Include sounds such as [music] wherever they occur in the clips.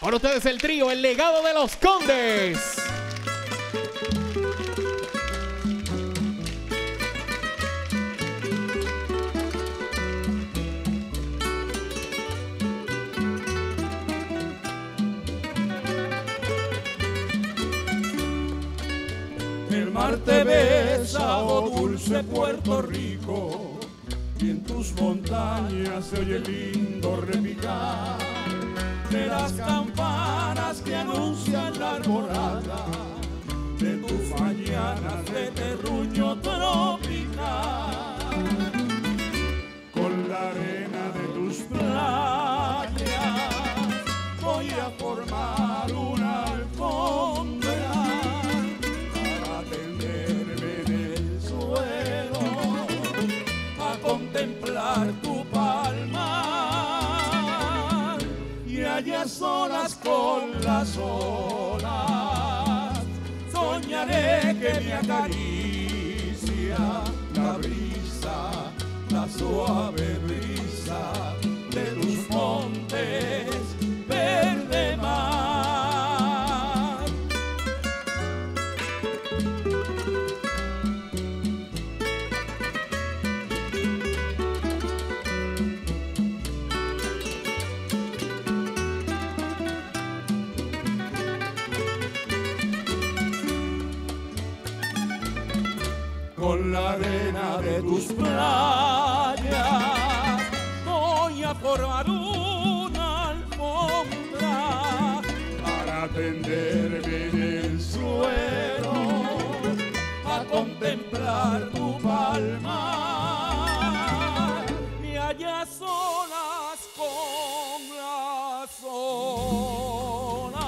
Con ustedes el trío, el legado de los condes. El mar te besa, oh dulce Puerto Rico, y en tus montañas se oye lindo repicar de las campanas que anuncian la alborada de tus mañanas de terruño tropical. Las olas soñaré que me acaricia tus playas. Voy a formar una alfombra para tenderme en el suelo a contemplar tu palma y allá solas con las olas.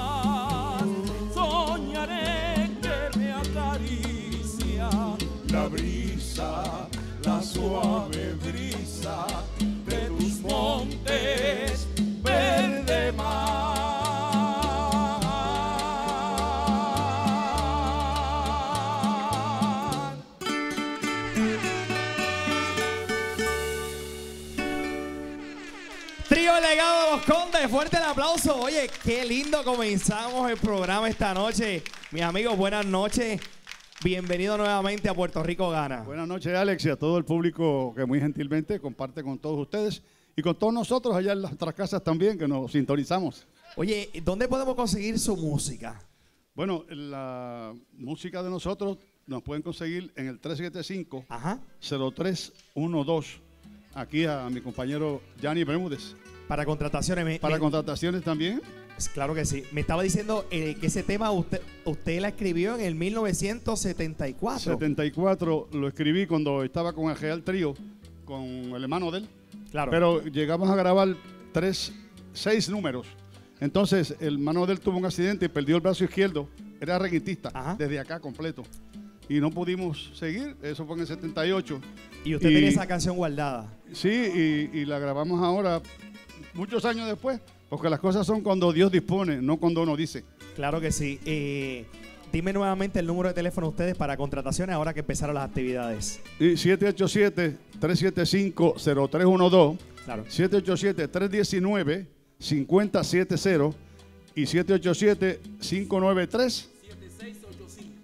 Soñaré que me acaricia la brisa, suave de tus montes verde mar. Trío legado de los condes, fuerte el aplauso. Oye, qué lindo comenzamos el programa esta noche. Mis amigos, buenas noches. Bienvenido nuevamente a Puerto Rico Gana. Buenas noches, Alex, y a todo el público que muy gentilmente comparte con todos ustedes y con todos nosotros allá en las otras casas también que nos sintonizamos. Oye, ¿dónde podemos conseguir su música? Bueno, la música de nosotros nos pueden conseguir en el 375 Ajá. 0312 aquí a mi compañero Yanni Bermúdez. Para contrataciones. me- Para me- contrataciones también, Claro que sí. Me estaba diciendo eh, que ese tema usted, usted la escribió en el 1974. 74 lo escribí cuando estaba con el Real Trío, con el hermano de él. Claro. Pero llegamos a grabar tres, seis números. Entonces, el hermano de él tuvo un accidente y perdió el brazo izquierdo. Era reguitista, Ajá. desde acá completo. Y no pudimos seguir. Eso fue en el 78. y usted y- tiene esa canción guardada. Sí, y, y la grabamos ahora, muchos años después. Porque las cosas son cuando Dios dispone, no cuando uno dice. Claro que sí. Eh, dime nuevamente el número de teléfono de ustedes para contrataciones ahora que empezaron las actividades. Y 787-375-0312. Claro. 787-319-5070 y 787-593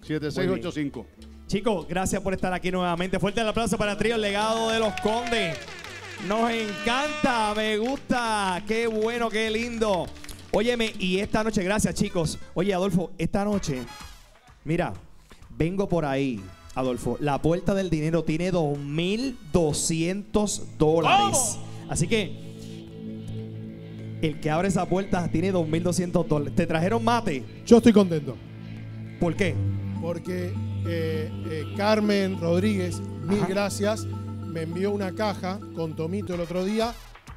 7685. Chicos, gracias por estar aquí nuevamente. Fuerte el aplauso para trío El Legado de los Condes. Nos encanta, me gusta. Qué bueno, qué lindo. Óyeme, y esta noche, gracias chicos. Oye, Adolfo, esta noche, mira, vengo por ahí, Adolfo. La puerta del dinero tiene 2.200 dólares. Así que el que abre esa puerta tiene 2.200 dólares. ¿Te trajeron mate? Yo estoy contento ¿Por qué? porque eh, eh, Carmen Rodríguez, mil Ajá. gracias, me envió una caja con Tomito el otro día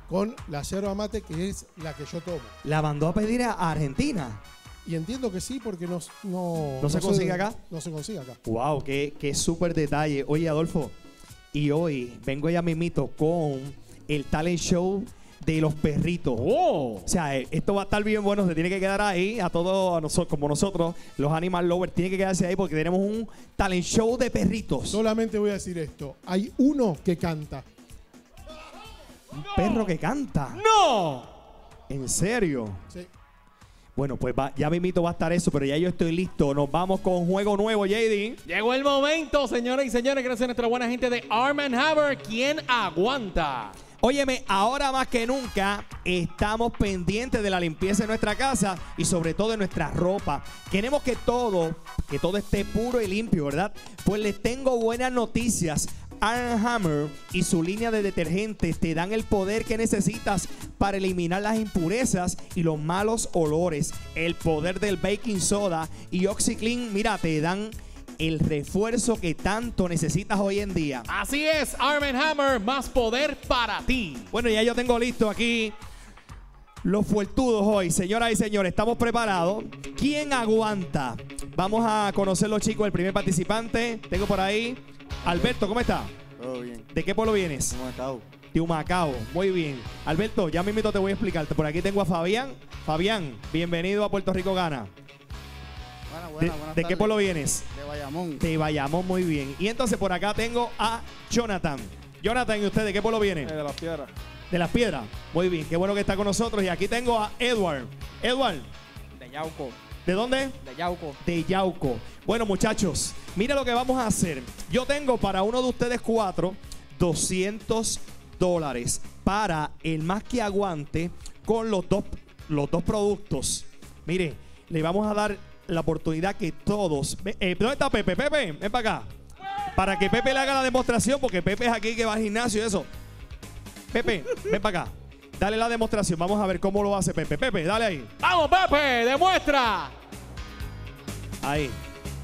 con la yerba mate que es la que yo tomo. La mandó a pedir a Argentina. Y entiendo que sí porque no, no, ¿No se consigue de- acá? No se consigue acá. Wow, qué, qué súper detalle. Oye, Adolfo, y hoy vengo ya mismito con el talent show de los perritos. O sea, eh, esto va a estar bien bueno, se tiene que quedar ahí, a todos, a nosotros, como nosotros, los animal lovers, tiene que quedarse ahí porque tenemos un talent show de perritos. Solamente voy a decir esto. Hay uno que canta. Un perro que canta. ¡No! ¿En serio? Sí. Bueno, pues va, ya mismito va a estar eso, pero ya yo estoy listo. Nos vamos con juego nuevo, JD. Llegó el momento, señoras y señores, gracias a nuestra buena gente de Arm Hammer. ¿Quién aguanta? Óyeme, ahora más que nunca estamos pendientes de la limpieza de nuestra casa y sobre todo de nuestra ropa. Queremos que todo, que todo esté puro y limpio, ¿verdad? Pues les tengo buenas noticias. Iron Hammer y su línea de detergentes te dan el poder que necesitas para eliminar las impurezas y los malos olores. El poder del baking soda y OxyClean, mira, te dan el refuerzo que tanto necesitas hoy en día. Así es, Arm Hammer, más poder para ti. Bueno, ya yo tengo listo aquí los fuertudos hoy. Señoras y señores, estamos preparados. ¿Quién aguanta? Vamos a conocer los chicos. El primer participante, tengo por ahí. Alberto, ¿cómo está? Todo bien. ¿De qué pueblo vienes? ¿Cómo has estado? De Humacao. Muy bien. Alberto, ya mismo te voy a explicarte. Por aquí tengo a Fabián. Fabián, bienvenido a Puerto Rico Gana. Buena, ¿De, buena, buenas de qué pueblo vienes? De Bayamón. De Bayamón, muy bien. Y entonces por acá tengo a Jonathan. Jonathan, ¿y usted de qué pueblo viene? de las piedras. De las piedras. Muy bien, qué bueno que está con nosotros. Y aquí tengo a Edward. Edward, De Yauco. ¿de dónde? De Yauco. De Yauco. Bueno, muchachos, mira lo que vamos a hacer. Yo tengo para uno de ustedes cuatro 200 dólares para el más que aguante con los dos, los dos productos. Mire, le vamos a dar la oportunidad que todos. Eh, ¿Dónde está Pepe? Pepe, ven para acá. Para que Pepe le haga la demostración, porque Pepe es aquí que va al gimnasio y eso. Pepe, ven para acá. Dale la demostración. Vamos a ver cómo lo hace Pepe. Pepe, dale ahí. Vamos, Pepe, demuestra. Ahí.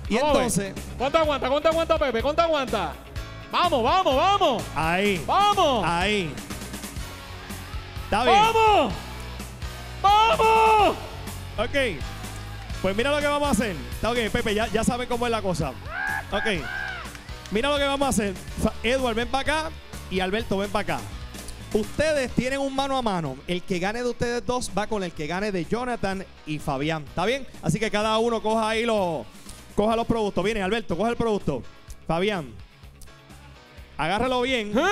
Y Vamos entonces, ¿Cuánto aguanta? ¿Cuánto aguanta, Pepe? ¿Cuánto aguanta? Vamos, vamos, vamos. ahí. Vamos. Ahí. Está bien. ¡Vamos! ¡Vamos! Ok. Pues mira lo que vamos a hacer. Está ok, Pepe, ya, ya sabe cómo es la cosa. Ok. Mira lo que vamos a hacer. Edward, ven para acá. Y Alberto, ven para acá. Ustedes tienen un mano a mano. El que gane de ustedes dos va con el que gane de Jonathan y Fabián. ¿Está bien? Así que cada uno coja ahí los, coja los productos. Viene, Alberto, coja el producto. Fabián. Agárralo bien. ¿Eh?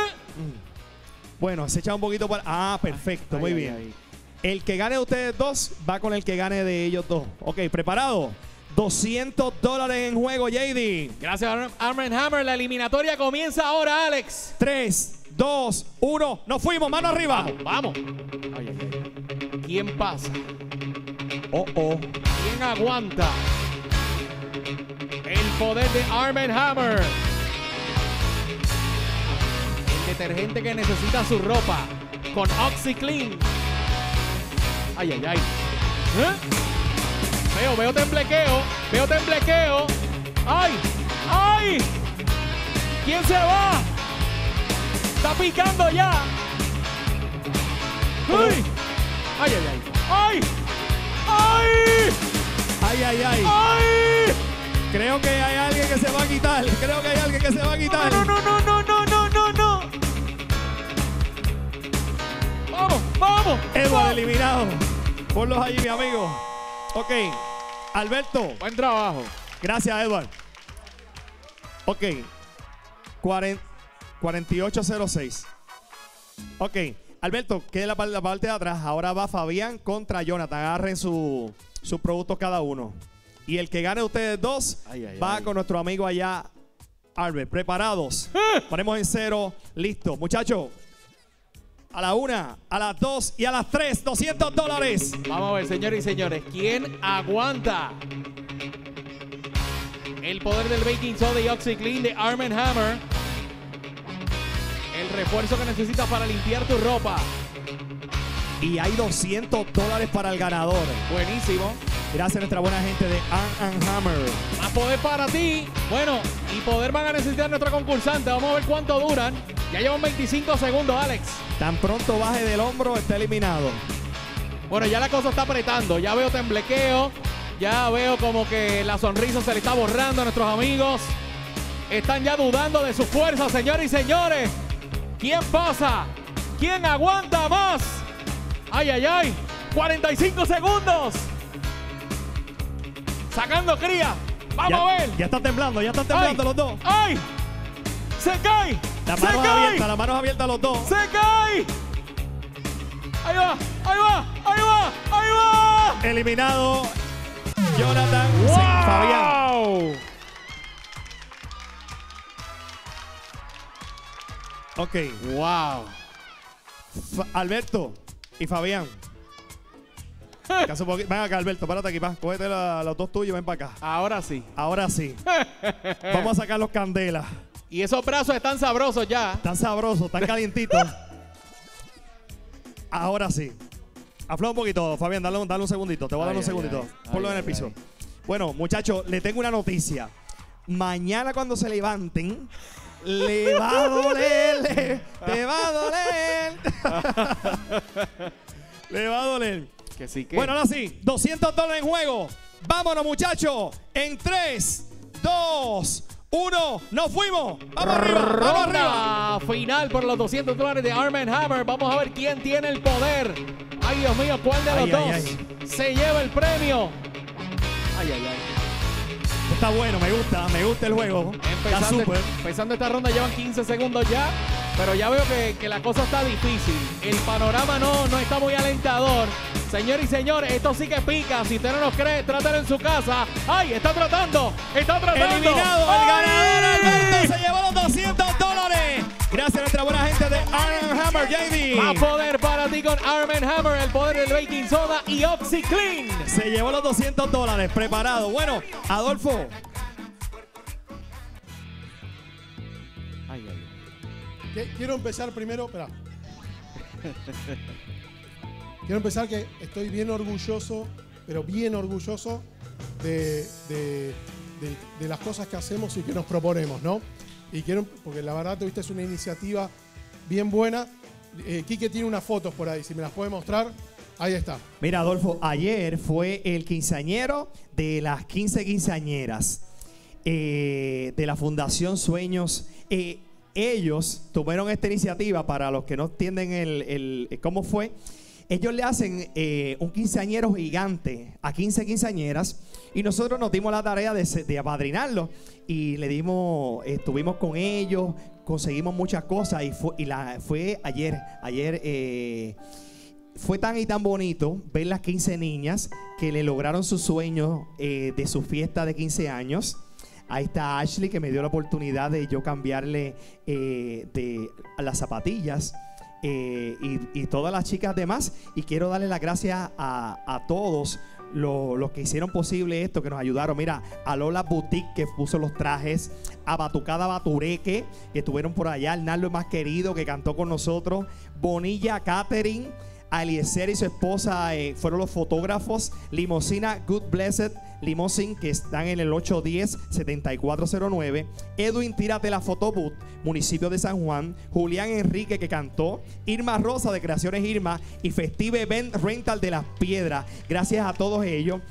Bueno, se echa un poquito para. Ah, perfecto, muy ay, bien. ay. El que gane de ustedes dos va con el que gane de ellos dos. Ok, preparado. 200 dólares en juego, JD. Gracias, Arm Arm Hammer. La eliminatoria comienza ahora, Alex. 3, 2, 1. Nos fuimos, mano arriba. Vamos. ¿Quién pasa? Oh, oh. ¿Quién aguanta? El poder de Arm Hammer. El detergente que necesita su ropa. Con OxyClean. Ay, ay, ay. ¿Eh? Veo, veo temblequeo. Veo temblequeo. ¡Ay! ¡Ay! ¿Quién se va? Está picando ya. ¡Ay! ¡Ay, ay, ay! ¡Ay! ¡Ay! Ay, ay, ay. ¡Ay! Creo que hay alguien que se va a quitar. Creo que hay alguien que se va a quitar. No, no, no, no, no, no, no, no. Vamos, vamos. Edward eliminado. Ponlos allí, mi amigo. Ok. Alberto. Buen trabajo. Gracias, Edward. Ok. Cuaren- 4806. Ok. Alberto, quede la, la parte de atrás. Ahora va Fabián contra Jonathan. Agarren su- sus productos cada uno. Y el que gane de ustedes dos Ay, ay, va ay. con nuestro amigo allá, Albert. ¿Preparados? [laughs] Ponemos en cero. Listo. Muchachos. A la una, a las dos y a las tres. 200 dólares. Vamos a ver, señores y señores, ¿quién aguanta? El poder del baking soda y OxyClean de Arm Hammer. El refuerzo que necesitas para limpiar tu ropa. Y hay 200 dólares para el ganador. Buenísimo. Gracias a nuestra buena gente de Arm Hammer. Poder para ti. Bueno, y poder van a necesitar nuestro concursante. Vamos a ver cuánto duran. Ya llevan 25 segundos, Alex. Tan pronto baje del hombro, está eliminado. Bueno, ya la cosa está apretando. Ya veo temblequeo. Ya veo como que la sonrisa se le está borrando a nuestros amigos. Están ya dudando de su fuerza, señores y señores. ¿Quién pasa? ¿Quién aguanta más? Ay, ay, ay. 45 segundos. Sacando cría. Vamos ya, a ver. Ya está temblando, ya están temblando Ay, los dos. ¡Ay! ¡Se cae! Las ¡Se manos cae! abiertas, las manos abiertas los dos. ¡Se cae! Ahí va, ahí va, ahí va, ahí va. Eliminado Jonathan Sin- Fabián. ¡Wow! Ok. ¡Wow! Alberto y Fabián. [laughs] Poqui- Ven acá, Alberto, párate aquí, pa. Cógete la- los dos tuyos, ven para acá. Ahora sí. Ahora sí. [laughs] Vamos a sacar los candelas. Y esos brazos están sabrosos ya. Tan sabrosos, tan calientitos. [laughs] Ahora sí. Afloja un poquito, Fabián, dale, un- dale un segundito. Te voy a dar Ay, un ay, segundito. ay. Ponlo Ay, en el ay, piso. ay. Bueno, muchachos, le tengo una noticia. Mañana cuando se levanten, le va a doler. le- te va a doler. le va a doler. Que sí que. Bueno, ahora sí, 200 dólares en juego. Vámonos, muchachos. En 3, 2, 1. ¡Nos fuimos! ¡Vamos arriba! ¡Vamos arriba! Ronda final por los 200 dólares de Arm Hammer. Vamos a ver quién tiene el poder. Ay, Dios mío, ¿cuál de los Ay, dos ay, se lleva el premio? Ay, ay, ay. Está bueno, me gusta, me gusta el juego. Está Empezando, súper. empezando esta ronda, llevan 15 segundos ya. Pero ya veo que, que la cosa está difícil. El panorama no, no está muy alentador. Señor y señores, esto sí que pica. Si usted no nos cree, trátelo en su casa. ¡Ay! Está tratando. Está tratando. Eliminado el ganador, Alberto, se llevó los 200 dólares. Gracias a nuestra buena gente de Iron Hammer, JD. Más poder para ti con Arm Hammer, el poder del baking soda y OxyClean. Se llevó los 200 dólares, preparado. Bueno, Adolfo, Quiero empezar primero, espera. Quiero empezar que estoy bien orgulloso, pero bien orgulloso de, de- las cosas que hacemos y que nos proponemos, ¿no? Y quiero, porque la verdad, tuviste es una iniciativa bien buena. Eh, Quique tiene unas fotos por ahí, si me las puede mostrar. Ahí está. Mira, Adolfo, ayer fue el quinceañero de las 15 quinceañeras eh, de la Fundación Sueños. Eh, ellos tuvieron esta iniciativa, para los que no entienden el, el- cómo fue, ellos le hacen eh, un quinceañero gigante a 15 quinceañeras y nosotros nos dimos la tarea de, de apadrinarlo y le dimos, estuvimos con ellos, conseguimos muchas cosas y fue, y la, fue ayer, ayer... eh, fue tan y tan bonito ver las 15 niñas que le lograron su sueño eh, de su fiesta de 15 años. Ahí está Ashley que me dio la oportunidad de yo cambiarle eh, de a las zapatillas eh, y, y todas las chicas demás. Y quiero darle las gracias a, a todos lo- los que hicieron posible esto, que nos ayudaron. Mira, a Lola Boutique que puso los trajes, a Batucada Batureque que estuvieron por allá, al Narlo más querido que cantó con nosotros, Bonilla Catherine. A Eliezer y su esposa eh, fueron los fotógrafos. Limosina Good Blessed Limousine, que están en el 810-7409. Edwin Tírate la Photobooth, municipio de San Juan. Julián Enrique, que cantó. Irma Rosa, de Creaciones Irma. Y Festive Event Rental de las Piedras. Gracias a todos ellos.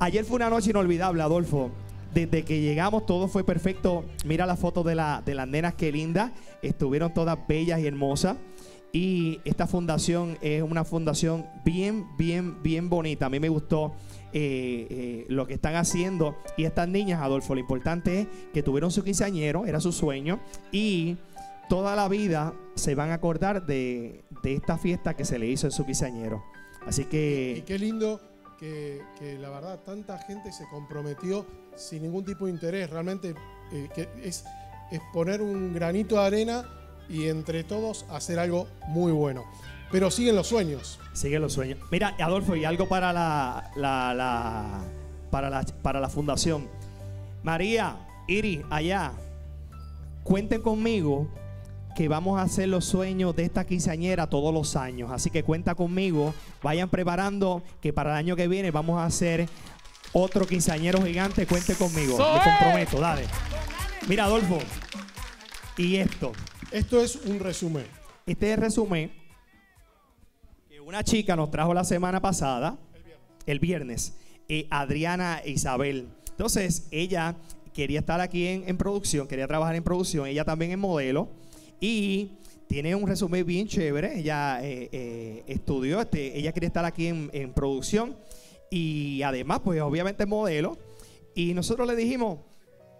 Ayer fue una noche inolvidable, Adolfo. Desde que llegamos todo fue perfecto. Mira la foto de, la, de las nenas, qué lindas. Estuvieron todas bellas y hermosas. Y esta fundación es una fundación bien, bien, bien bonita. A mí me gustó eh, eh, lo que están haciendo. Y estas niñas, Adolfo, lo importante es que tuvieron su quinceañero, era su sueño. Y toda la vida se van a acordar de, esta fiesta que se le hizo en su quinceañero. Así Y que qué lindo que, que la verdad tanta gente se comprometió sin ningún tipo de interés. Realmente eh, que es, es poner un granito de arena y entre todos hacer algo muy bueno. Pero siguen los sueños. sigue los sueños. Mira, Adolfo, y algo para la, la- la- para la, para la fundación. María, Iri, allá, cuenten conmigo que vamos a hacer los sueños de esta quinceañera todos los años. Así que cuenta conmigo, vayan preparando que para el año que viene vamos a hacer otro quinceañero gigante. Cuente conmigo, me comprometo, dale. Mira, Adolfo, y esto. Esto es un resumen. Este es el resumen que una chica nos trajo la semana pasada, el viernes, eh, Adriana Isabel. Entonces, ella quería estar aquí en, producción, quería trabajar en producción, ella también es modelo y tiene un resumen bien chévere. Ella eh, eh, estudió, este, ella quería estar aquí en, en producción y además, pues obviamente modelo. Y nosotros le dijimos,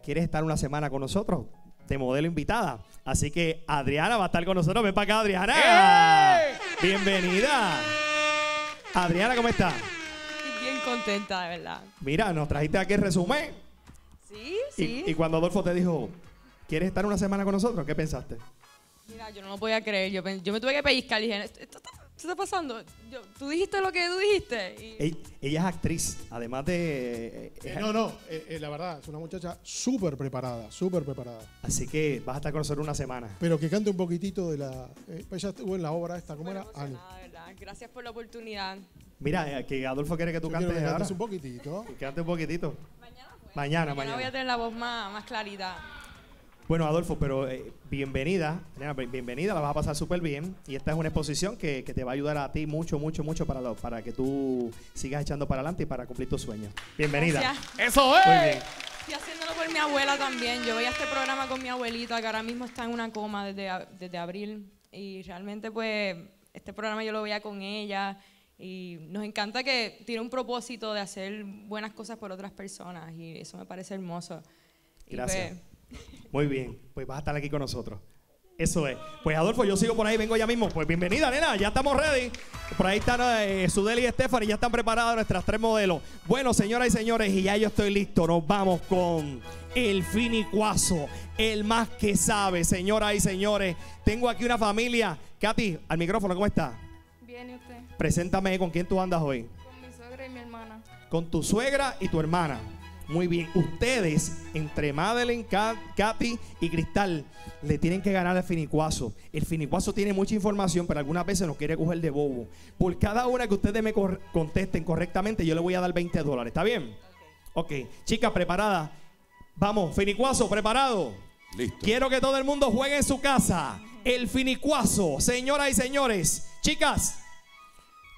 ¿quieres estar una semana con nosotros? De modelo invitada. Así que Adriana va a estar con nosotros. Ven para acá, Adriana. ¡Eh! Bienvenida. Adriana, ¿cómo está? bien contenta, de verdad. Mira, nos trajiste aquí el resumen. Sí, Y- sí. Y, cuando Adolfo te dijo, ¿quieres estar una semana con nosotros? ¿Qué pensaste? Mira, yo no lo podía creer. Yo, yo me tuve que pellizcar y dije, ¿esto, esto está, esto está pasando? Yo- ¿Tú dijiste lo que tú dijiste? Y- Ella, ella es actriz, además de... eh, Eh, no, no, eh, eh, la verdad, es una muchacha súper preparada, súper preparada. Así que vas a estar con nosotros una semana. Pero que cante un poquitito de la. eh, ella estuvo en la obra esta, ¿cómo Bueno, era? verdad. Gracias por la oportunidad. Mira, eh, que Adolfo quiere que tú Yo cantes que ahora. cantes un poquitito. Que Cante un poquitito. Mañana, pues. Mañana, Mañana voy a mañana. tener la voz más, más clarita. Bueno, Adolfo, pero eh, bienvenida. bienvenida, la vas a pasar súper bien. Y esta es una exposición que, que te va a ayudar a ti mucho, mucho, mucho para, lo- para que tú sigas echando para adelante y para cumplir tus sueños. Bienvenida. Gracias. ¡Eso es! Muy bien. Estoy haciéndolo por mi abuela también. Yo veía este programa con mi abuelita, que ahora mismo está en una coma desde, desde abril. Y realmente, pues, este programa yo lo veía con ella. Y nos encanta que tiene un propósito de hacer buenas cosas por otras personas. Y eso me parece hermoso. Y, Gracias. pues, Muy bien, pues vas a estar aquí con nosotros. Eso es. Pues Adolfo, yo sigo por ahí, vengo ya mismo. Pues bienvenida, nena, ya estamos ready. Por ahí están eh, Sudeli y Stephanie, ya están preparadas nuestras tres modelos. Bueno, señoras y señores, y ya yo estoy listo. Nos vamos con el finicuazo, el más que sabe, señoras y señores. Tengo aquí una familia. Katy, al micrófono, ¿cómo está? Bien, ¿y usted? Preséntame con quién tú andas hoy. Con mi suegra y mi hermana. Con tu suegra y tu hermana. Muy bien. Ustedes, entre Madeline, Ka- Katy y Cristal, le tienen que ganar al finicuazo. El finicuazo tiene mucha información, pero algunas veces nos quiere coger de bobo. Por cada una que ustedes me cor- contesten correctamente, yo le voy a dar 20 dólares. ¿Está bien? Ok. Chicas, preparadas. Vamos, finicuazo, preparado. Listo. Quiero que todo el mundo juegue en su casa. El finicuazo, señoras y señores. Chicas,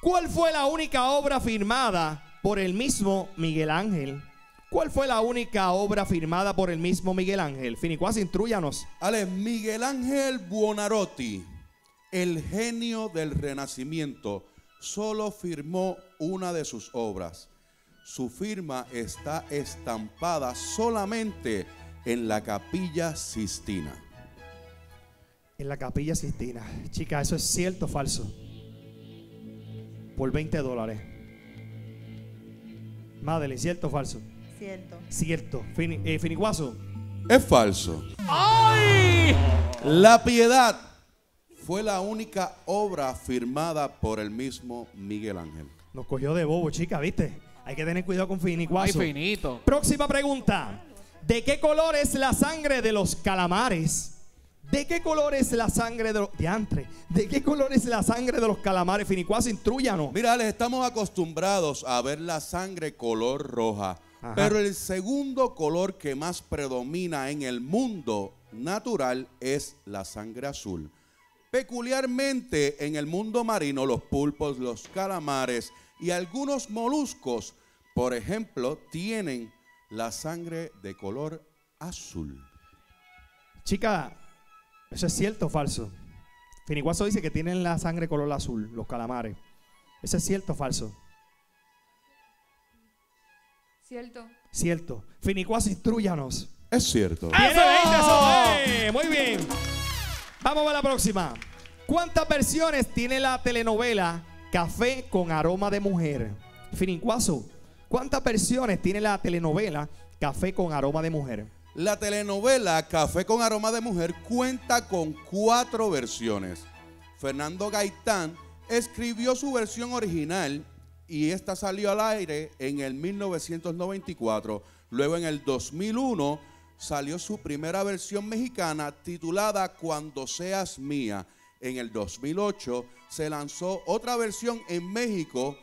¿cuál fue la única obra firmada por el mismo Miguel Ángel? ¿Cuál fue la única obra firmada por el mismo Miguel Ángel? Finicuazo, instruyanos. Ale, Miguel Ángel Buonarroti, el genio del Renacimiento, solo firmó una de sus obras. Su firma está estampada solamente en la capilla Sistina. En la capilla Sistina. Chicas, ¿eso es cierto o falso? Por 20 dólares. Madeline, ¿cierto o falso? Cierto. Cierto. Fini- eh, Finicuazo. Es falso. ¡Ay! La piedad fue la única obra firmada por el mismo Miguel Ángel. Nos cogió de bobo, chica, ¿viste? Hay que tener cuidado con ¡Ay, Finicuazo. finito! Próxima pregunta. ¿De qué color es la sangre de los calamares? ¿De qué color es la sangre de los diantre? ¿De qué color es la sangre de los calamares? Finicuazo, instruyanos. Mira, les estamos acostumbrados a ver la sangre color roja, Ajá. pero el segundo color que más predomina en el mundo natural es la sangre azul. Peculiarmente en el mundo marino, los pulpos, los calamares y algunos moluscos, por ejemplo, tienen la sangre de color azul. Chica, ¿eso es cierto o falso? Finicuazo dice que tienen la sangre color azul, los calamares. ¿Eso es cierto o falso? Cierto. Cierto. Finicuazo, instruyanos. Es cierto. 20, eso es. Muy bien. Vamos a la próxima. ¿Cuántas versiones tiene la telenovela Café con aroma de mujer? Finicuazo, ¿cuántas versiones tiene la telenovela Café con aroma de mujer? La telenovela Café con aroma de mujer cuenta con cuatro versiones. Fernando Gaitán escribió su versión original y esta salió al aire en el 1994. Luego en el 2001 salió su primera versión mexicana titulada Cuando seas mía. En el 2008 se lanzó otra versión en México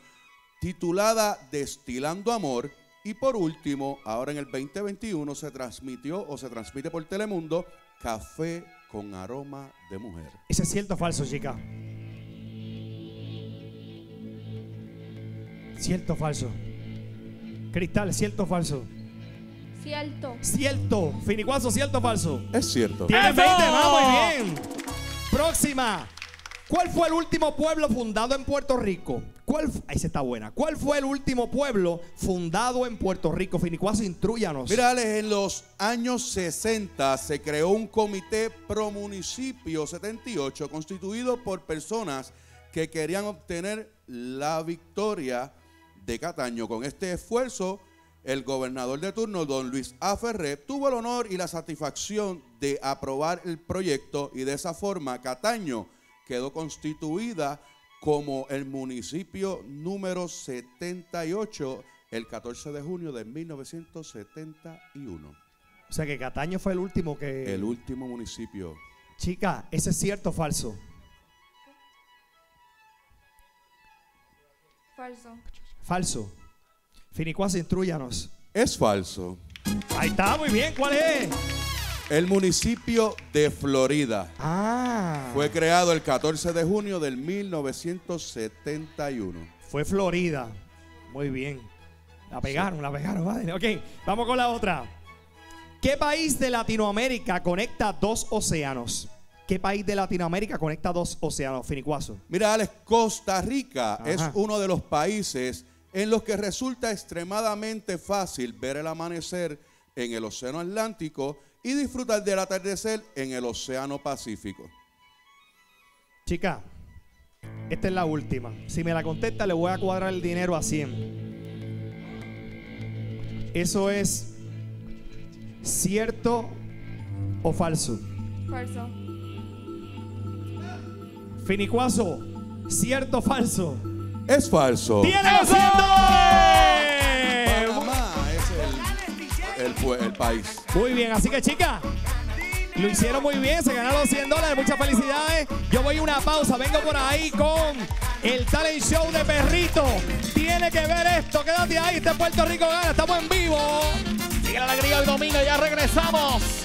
titulada Destilando Amor. Y por último, ahora en el 2021 se transmitió o se transmite por Telemundo Café con aroma de mujer. ¿Eso es cierto o falso, chica? ¿Cierto o falso? Cristal, ¿cierto o falso? Cierto. Cierto. Finicuazo, ¿cierto o falso? Es cierto. Tiene ¡Eso! 20, vamos muy bien. Próxima. ¿Cuál fue el último pueblo fundado en Puerto Rico? ¿Cuál Ahí se está buena. ¿Cuál fue el último pueblo fundado en Puerto Rico? Finicuazo, instruyanos. Mira, Alex, en los años 60 se creó un comité pro municipio 78 constituido por personas que querían obtener la victoria de Cataño. Con este esfuerzo, el gobernador de turno, don Luis A. Ferré, tuvo el honor y la satisfacción de aprobar el proyecto y de esa forma Cataño quedó constituida como el municipio número 78 el 14 de junio de 1971. O sea que Cataño fue el último que. El último municipio. Chica, ¿ese es cierto o falso? Falso. Falso. Finicuas, instruyanos. Es falso. Ahí está, muy bien. ¿Cuál es? El municipio de Florida Ah. fue creado el 14 de junio del 1971. Fue Florida. Muy bien. La pegaron, la pegaron. Vale. Ok, vamos con la otra. ¿Qué país de Latinoamérica conecta dos océanos? ¿Qué país de Latinoamérica conecta dos océanos? Finicuazo. Mira, Alex, Costa Rica Ajá. es uno de los países en los que resulta extremadamente fácil ver el amanecer en el Océano Atlántico y disfrutar del atardecer en el Océano Pacífico. Chica, esta es la última. Si me la contesta, le voy a cuadrar el dinero a 100. ¿Eso es cierto o falso? Falso. Finicuazo, ¿cierto o falso? Es falso. ¡Tiene los 100 dólares! Panamá es el, el el país. Muy bien, así que chicas, lo hicieron muy bien, se ganaron 100 dólares, muchas felicidades. Yo voy a una pausa, vengo por ahí con el talent show de Perrito. Tiene que ver esto, quédate ahí, este es Puerto Rico gana, estamos en vivo. Sigue la alegría hoy domingo, ya regresamos.